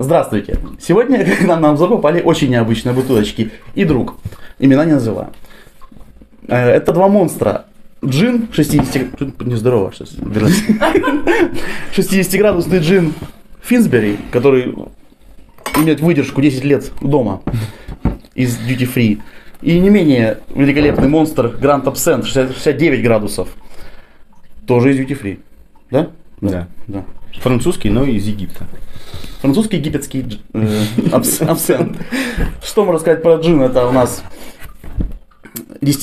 Здравствуйте. Сегодня к нам на обзор попали очень необычные бутылочки. И друг. Имена не называю. Э, Это два монстра. Джин 60... Нездорово сейчас. 60-градусный джин Финсбери, который имеет выдержку 10 лет дома из Duty Free. И не менее великолепный монстр Grand Absent 60 69 градусов. Тоже из Duty Free. Да? Да. да. Французский, но из Египта. Французский египетский э, абс- абсент. Что можно сказать про джин? Это у нас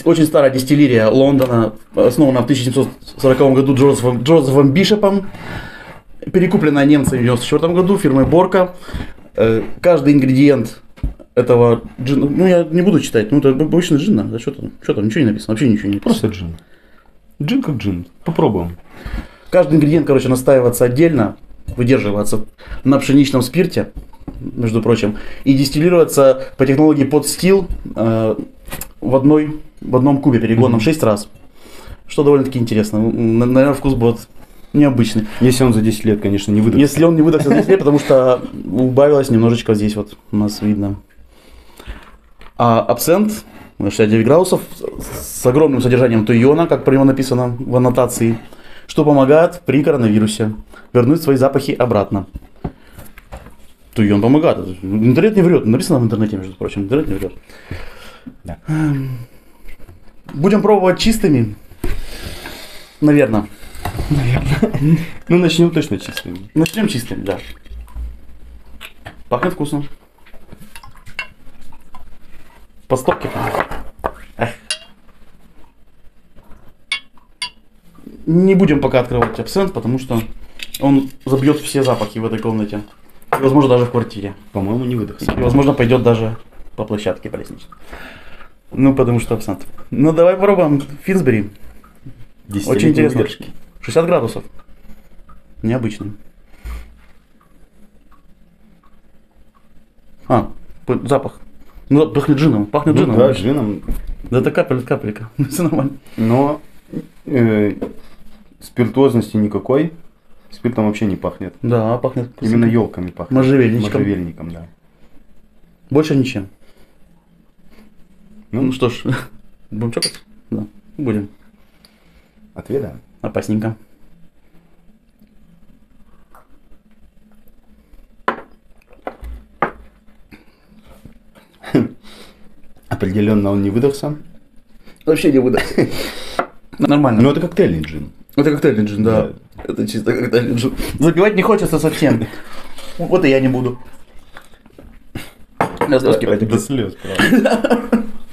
очень старая дистиллерия Лондона, основана в 1740 году Джозефом, Джозефом Бишопом, перекупленная немцами в 94 году фирмой Борка. Э, Каждый ингредиент этого джина, ну я не буду читать, ну это обычный джин, да, что там, что там, ничего не написано, вообще ничего не написано. Просто джин. Джин как джин. Попробуем. Каждый ингредиент, короче, настаивается отдельно, выдерживается на пшеничном спирте, между прочим, и дистиллируется по технологии под стил э, в, одной, в одном кубе перегоном Мгм. 6 раз. Что довольно-таки интересно. Наверное, вкус будет необычный. Если он за 10 лет, конечно, не выдаст. Если он не выдохся за 10 лет, потому что убавилось немножечко здесь вот у нас видно. А абсент на 69 градусов с с огромным содержанием туйона, как про него написано в аннотации, что помогает при коронавирусе вернуть свои запахи обратно. Туйон помогает. Интернет не врет. Написано в интернете, между прочим. Интернет не врет. Да. Эм, Будем пробовать чистыми. Наверное. Ну, начнем точно чистым. Начнем чистыми, да. Пахнет вкусно. По стопке. Не будем пока открывать абсент, потому что он забьет все запахи в этой комнате. И, возможно, даже в квартире. По-моему, не выдохся. И, возможно, пойдет даже по площадке по лестничной. Ну, потому что абсент. Ну, давай попробуем. Финсбери. Очень интересно. Выдержки. 60 градусов. Необычно. А, запах. Ну, пахнет джином. Пахнет Ну, джином. да, джином. Да это капель, капелька. Все нормально. Но э, спиртуозности никакой. Спиртом вообще не пахнет. Да, пахнет. Именно елками пахнет. Можжевельничком. Можжевельником, да. Больше ничем. Ну, Ну что ж, будем чокать? Да, будем. отведаем. Опасненько. Определенно он не выдохся. Вообще не буду. Нормально. Но это коктейльный джин. Это коктейльный джин, да. Это чисто коктейльный джин. Запивать не хочется совсем. Вот и я не буду. Я слезки До потекло. слез, правда.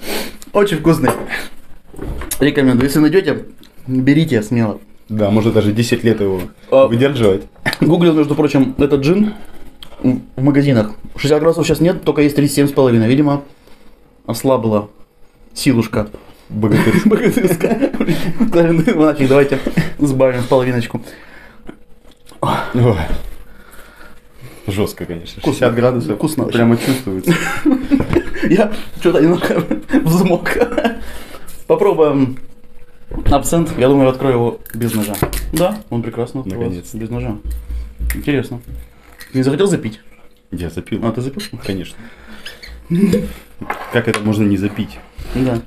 Очень вкусный. Рекомендую. Если найдете, берите смело. Да, может даже 10 лет его А. выдерживать. Гуглил, между прочим, этот джин в магазинах. 60 градусов сейчас нет, только есть 37,5. Видимо, ослабла силушка. Богатырская. Ну нафиг, давайте сбавим половиночку. Жестко, конечно. Вкусно. 60 градусов. Вкусно. Прямо чувствуется. Я что-то немного взмок. Попробуем абсент. Я думаю, открою его без ножа. Да, он прекрасно открывается без ножа. Интересно. Не захотел запить? Я запил. А, ты запил? Конечно. Как это можно не запить? Да.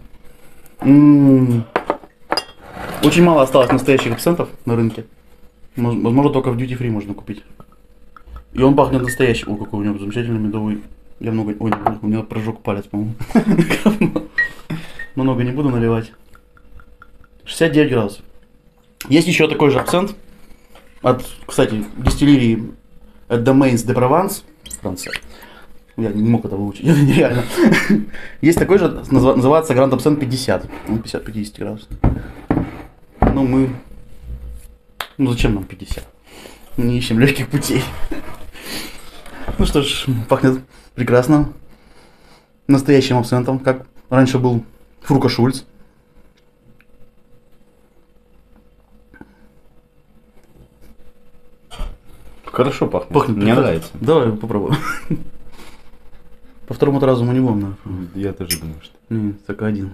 Очень мало осталось настоящих абсентов на рынке. Возможно, только в Duty Free можно купить. И он пахнет настоящим. О, какой у него замечательный медовый. Я много... Ой, у меня прожег палец, по-моему. Много не буду наливать. 69 градусов. Есть еще такой же абсент. От, кстати, дистиллерии от Domains de Provence. Франция. Я не мог это выучить, это нереально. Есть такой же, называется Grand Absent 50. Он 50-50 градусов. Ну, мы... Ну, зачем нам 50? Не ищем легких путей. Ну что ж, пахнет прекрасно. Настоящим абсентом, как раньше был Фрука Шульц. Хорошо пахнет. Пахнет Мне нравится. Давай попробуем. По второму разу мы не будем, наверное. Я тоже думаю, что Нет, только один.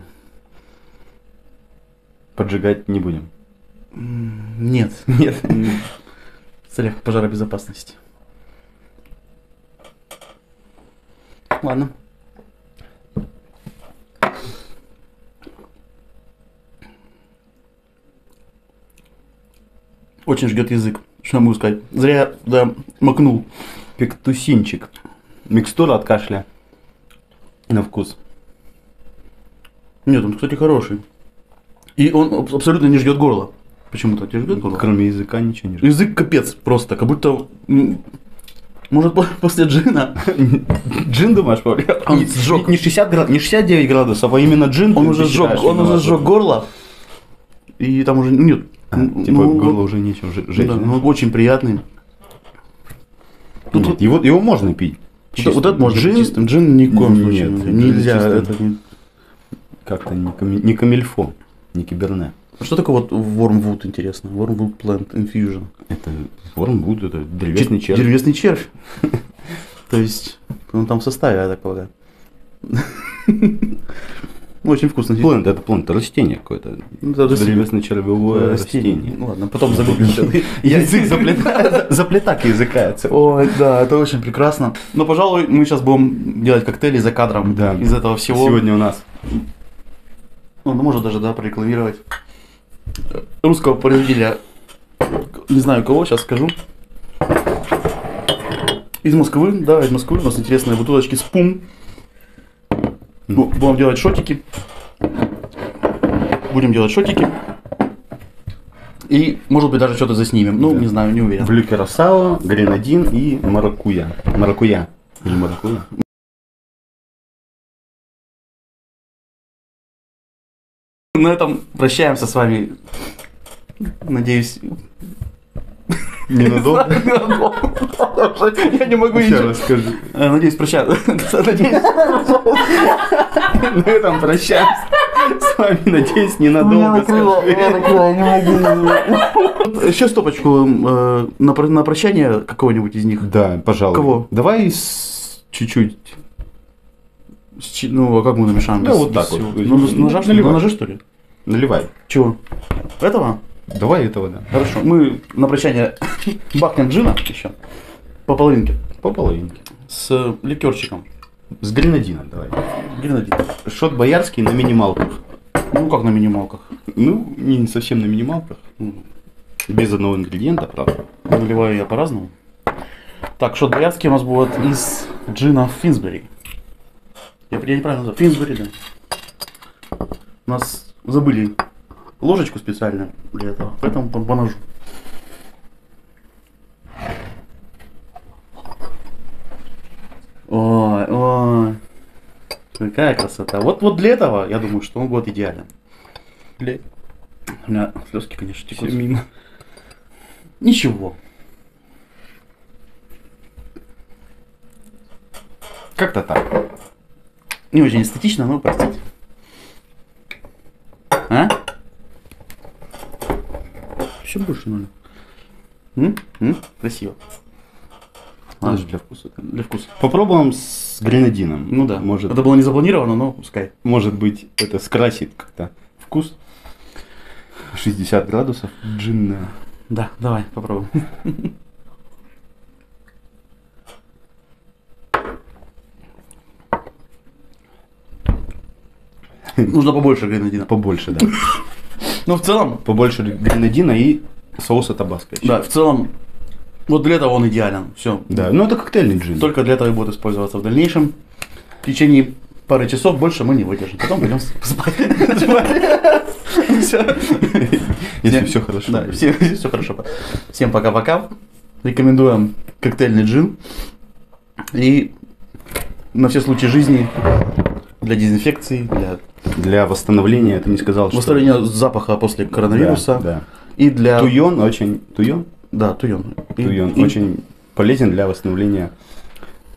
поджигать не будем. Нет. Нет. В целях пожаробезопасности. Ладно. Очень ждет язык. Что могу сказать? Зря я да, макнул. Пектусинчик. Микстура от кашля. На вкус. Нет, он, кстати, хороший. И он аб- абсолютно не ждет горла. Почему-то тебе ждет горло? Кроме языка ничего не ждет. Язык капец просто, как будто... Может, по- после джина Джин, думаешь, повлиял? Он сжёг. Не 60 градусов, не 69 градусов, а именно джин. он уже сжег, он уже сжег горло. И там уже нет. А, ну, Типа ну, горло уже нечем жить. да, ну, очень приятный. Тут- Нет, его, его можно пить. Вот- Чисто. Вот это можно Джин чистым. Джин ни в коем Нет, случае нельзя. чистым. Это не... как-то не, ками- не камильфо, не киберне. Что такое вот Wormwood, интересно? Wormwood Plant Infusion. Это Вормвуд, это древесный Чер- червь. Деревесный червь. То есть, он там в составе, я так полагаю. Ну, Очень вкусно. Плант, это плант, это растение какое-то. Ну, растение. Древесно-червевое растение. Ну ладно, потом загуглим. Язык заплетак языкается. Ой, да, это очень прекрасно. Но, пожалуй, мы сейчас будем делать коктейли за кадром Да. из этого всего. Сегодня у нас Ну, можно даже, да, прорекламировать. Русского производителя, не знаю кого, сейчас скажу. Из Москвы, да, из Москвы. У нас интересные бутылочки спум. Бу- Будем делать шотики. Будем делать шотики. И, может быть, даже что-то заснимем. Ну, не знаю, не уверен. Блю Кюрасао, Гренадин и Маракуя. Маракуя. Или Маракуя. На этом прощаемся с вами. Надеюсь, Ненадолго. Я не могу Еще ничего. раз скажи. Э, Надеюсь, прощаюсь. Надеюсь. На этом прощаемся. С вами, надеюсь, ненадолго. скажи. Еще стопочку э, на, про- на прощание какого-нибудь из них. Да, пожалуй. Кого? Давай чуть-чуть. Ну, а как мы намешаем? Да, Без- вот без так всего? вот. Ну, ножа? Наливай. Ножи, что ли? Наливай. Чего? Этого? Давай этого, да. Хорошо. Мы на прощание бахнем джина еще. По половинке. По половинке. С ликерчиком. С гренадином давай. Гренадин. Шот боярский на минималках. Ну, как на минималках. Ну, не совсем на минималках. Без одного ингредиента, правда. Наливаю я по-разному. Так, шот боярский у нас будет из джина Финсбери. Я, я неправильно назвал. Финсбери, да. У нас забыли ложечку специальную для этого, поэтому по, по ножу. Ой, ой. Какая красота. Вот, вот для этого, я думаю, что он будет идеален. Для... У меня слезки, конечно, текут. Всё мимо. Ничего. Как-то так. Не очень эстетично, но простите. А? Еще больше надо. М? М? Красиво. Же для вкуса. для вкуса. Попробуем с гренадином. Ну да. Может, Это было не запланировано, но пускай. может быть, это скрасит как-то вкус. 60 градусов. Джинная. Да, давай, попробуем. Нужно побольше гренадина. Побольше, да. Но в целом, Побольше гренадина и соуса табаско. еще. да, в целом, вот для этого он идеален. Все. Да, ну это коктейльный джин. Только для этого и будет использоваться в дальнейшем. В течение пары часов больше мы не выдержим. Потом пойдем спать. Если все хорошо. Да, все хорошо. Всем пока-пока. Рекомендуем коктейльный джин. И на все случаи жизни для дезинфекции, для Для восстановления, ты не сказал, что... восстановления запаха после коронавируса Да, да. и для... Туйон очень... Туйон? Да, туйон. И- Туйон и- очень полезен для восстановления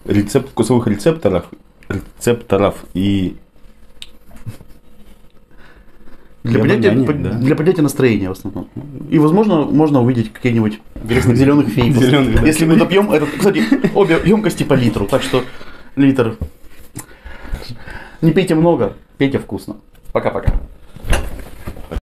рецепт, вкусовых рецепторов, рецепторов и Для Для поднятия, обоняния, под- да. для поднятия настроения в основном. И, возможно, можно увидеть какие-нибудь зеленых фей. Если мы допьем, это, кстати, обе емкости по литру, так что литр. Не пейте много, пейте вкусно. Пока-пока.